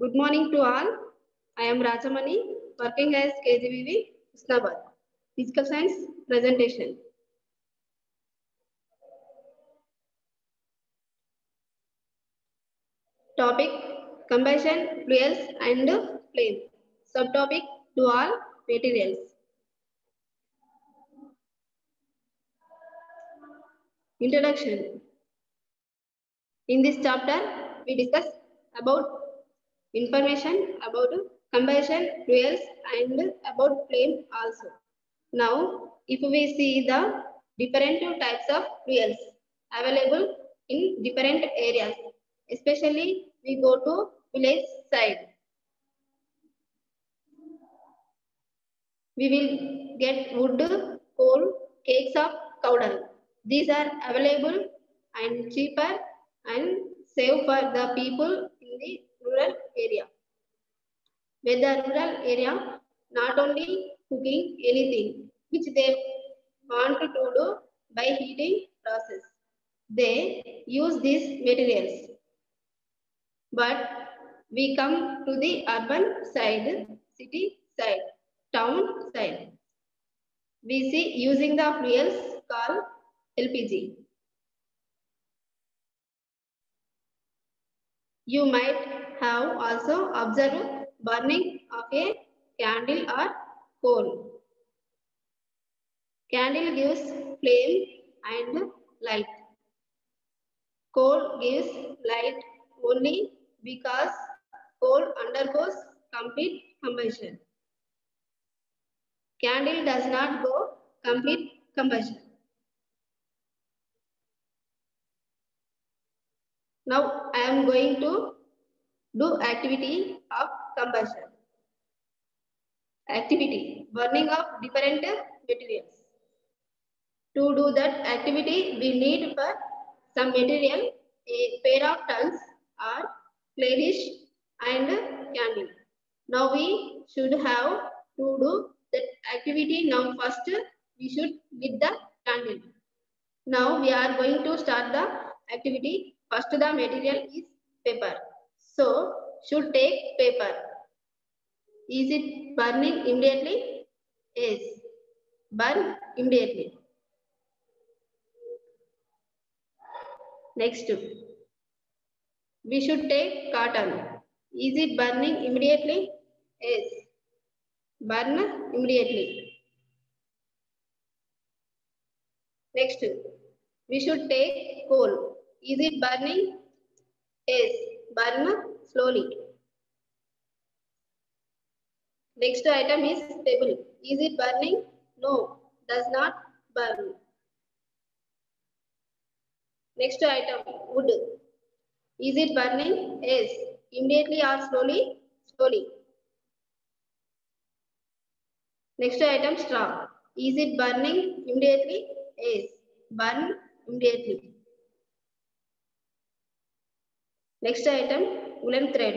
Good morning to all. I am Rajamani, working as KGBV Islamabad. Physical Science presentation. Topic Combustion fuels and flame. Subtopic Dual materials. Introduction. In this chapter, we discuss about information about combustion fuels and about flame also. Now, if we see the different types of fuels available in different areas, especially we go to village side. We will get wood, coal, cakes of cow dung. These are available and cheaper and save for the people in the rural area. With the rural area, not only cooking anything which they want to do by heating process. They use these materials. But we come to the urban side, city side, town side. We see using the fuels called LPG. You might have also observed burning of a candle or coal. Candle gives flame and light. Coal gives light only because coal undergoes complete combustion. Candle does not go complete combustion. Now I am going to do activity of combustion. Activity, burning of different materials. To do that activity, we need for some material, a pair of tongues or clay and candle. Now we should have to do that activity. Now first we should lit the candle. Now we are going to start the activity. First the material is paper. So should take paper. Is it burning immediately? Yes. Burn immediately. Next, we should take cotton. Is it burning immediately? Yes. Burn immediately. Next, we should take coal. Is it burning? Yes. Burn slowly. Next item is table. Is it burning? No, does not burn. Next item, wood. Is it burning? Yes. Immediately or slowly? Slowly. Next item, straw. Is it burning immediately? Yes. Burn immediately. Next item, woolen thread.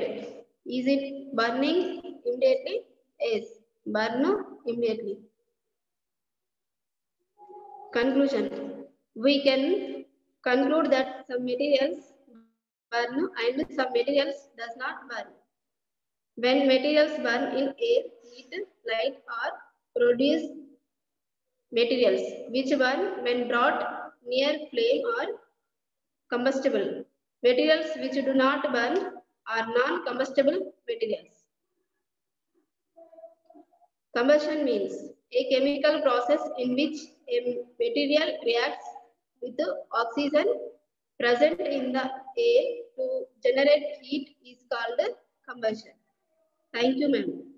Is it burning immediately? Yes. Burn immediately. Conclusion. We can conclude that some materials burn and some materials does not burn. When materials burn in air, heat, light or produce materials which burn when brought near flame or combustible. Materials which do not burn are non-combustible materials. Combustion means a chemical process in which a material reacts with the oxygen present in the air to generate heat is called combustion. Thank you, ma'am.